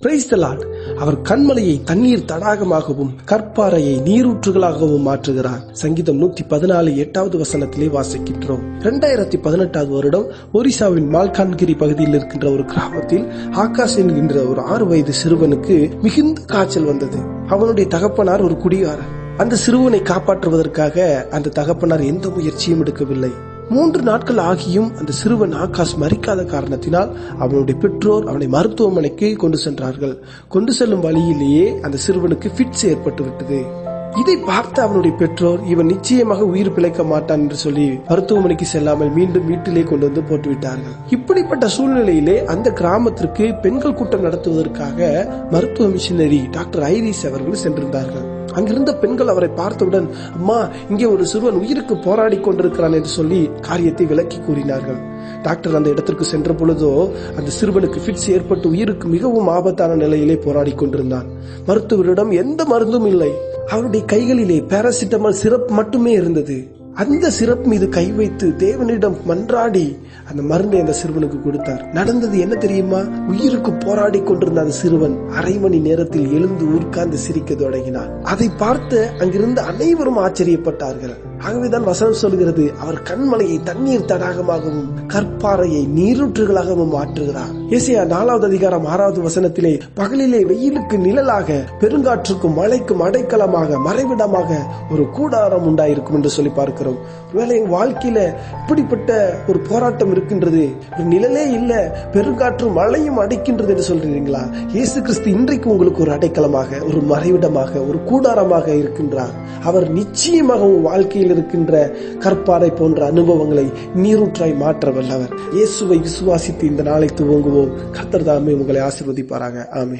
Price அவர் கண்மலையை தண்ணீர் தடாகமாகவும் கற்பாறையை நீரூற்றுகளாகவும் மாற்றுகிறார். சங்கீதம் நூத்தி பதினாலு எட்டாவது வசனத்திலே வாசிக்கின்றோம். இரண்டாயிரத்தி பதினெட்டாவது வருடம் ஒரிசாவின் மால்கான்கிரி பகுதியில் இருக்கின்ற ஒரு கிராமத்தில் ஆகாஷ் என்கின்ற ஒரு ஆறு வயது சிறுவனுக்கு மிகுந்த காய்ச்சல் வந்தது. அவனுடைய தகப்பனார் ஒரு குடிகாரர். அந்த சிறுவனை காப்பாற்றுவதற்காக அந்த தகப்பனார் எந்த முயற்சியும் எடுக்கவில்லை. மூன்று நாட்கள் ஆகியும் அந்த சிறுவன் ஆகாஷ் மறிக்காத காரணத்தினால் அவனுடைய பெற்றோர் அவனை மருத்துவமனைக்கு கொண்டு சென்றார்கள். கொண்டு செல்லும் வழியிலேயே அந்த சிறுவனுக்கு ஃபிட்ஸ் ஏற்பட்டு விட்டது இதை பார்த்த அவனுடைய பெற்றோர் இவன் நிச்சயமாக உயிர் பிழைக்க மாட்டான் என்று சொல்லி மருத்துவமனைக்கு செல்லாமல் மீண்டும் வீட்டிலே கொண்டு வந்து போட்டுவிட்டார்கள். இப்படிப்பட்ட சூழ்நிலையிலே அந்த கிராமத்திற்கு பெண்கள் கூட்டம் நடத்துவதற்காக மருத்துவ மிஷினரி டாக்டர் ஐரிஸ் அவர்கள் சென்றிருந்தார்கள். அங்கிருந்த பெண்கள் அவரை பார்த்தவுடன் அம்மா இங்கே ஒரு சிறுவன் உயிருக்கு போராடி கொண்டிருக்கிறான் என்று சொல்லி காரியத்தை விளக்கி கூறினார்கள். டாக்டர் அந்த இடத்திற்கு சென்ற பொழுதோ அந்த சிறுவனுக்கு ஃபிட்ஸ் ஏற்பட்டு உயிருக்கு மிகவும் ஆபத்தான நிலையிலே போராடி கொண்டிருந்தான். மருத்துவரிடம் எந்த மருந்தும் இல்லை. அவருடைய கைகளிலே பாராசிட்டமால் சிறப்பு மட்டுமே இருந்தது. அந்த சிறப்பு மீது கை வைத்து தேவனிடம் மன்றாடி அந்த மருந்தை அந்த சிறுவனுக்கு கொடுத்தார். நடந்தது என்ன தெரியுமா? உயிருக்கு போராடி கொண்டிருந்த அந்த சிறுவன் அரை மணி நேரத்தில் எழுந்து உட்கார்ந்து சிரிக்க தொடங்கினார் அதை பார்த்து அங்கிருந்த அனைவரும் ஆச்சரியப்பட்டார்கள். ஆகவேதான் வசனம் சொல்கிறது அவர் கண்மலையை தண்ணீர் தடாகமாகவும் கற்பாறையை நீரூற்றுகளாகவும் மாற்றுகிறார் ஏசியா நாலாவது அதிகாரம் ஆறாவது வசனத்திலே பகலிலே வெயிலுக்கு நிழலாக பெருங்காற்றுக்கும் மழைக்கும் அடைக்கலமாக மறைவிடமாக ஒரு கூடாரம் உண்டாயிருக்கும் என்று சொல்லி பார்க்கிறோம். ஒருவேளை எங்க வாழ்க்கையில இப்படிப்பட்ட ஒரு போராட்டம் இருக்கின்றது ஒரு நிழலே இல்ல பெருங்காற்றும் மழையும் அடைக்கின்றது என்று சொல்றீங்களா இயேசு கிறிஸ்து இன்றைக்கு உங்களுக்கு ஒரு அடைக்கலமாக ஒரு மறைவிடமாக ஒரு கூடாரமாக இருக்கின்றார். அவர் நிச்சயமாக உங்கள் வாழ்க்கையில் இருக்கின்ற கற்பாறை போன்ற அனுபவங்களை நீரூற்றாய் மாற்ற வல்லவர். இயேசுவை விசுவாசித்து இந்த நாளை துவங்குவோம். கத்தர் தாமே உங்களை ஆசிர்வதிப்பாராங்க ஆமே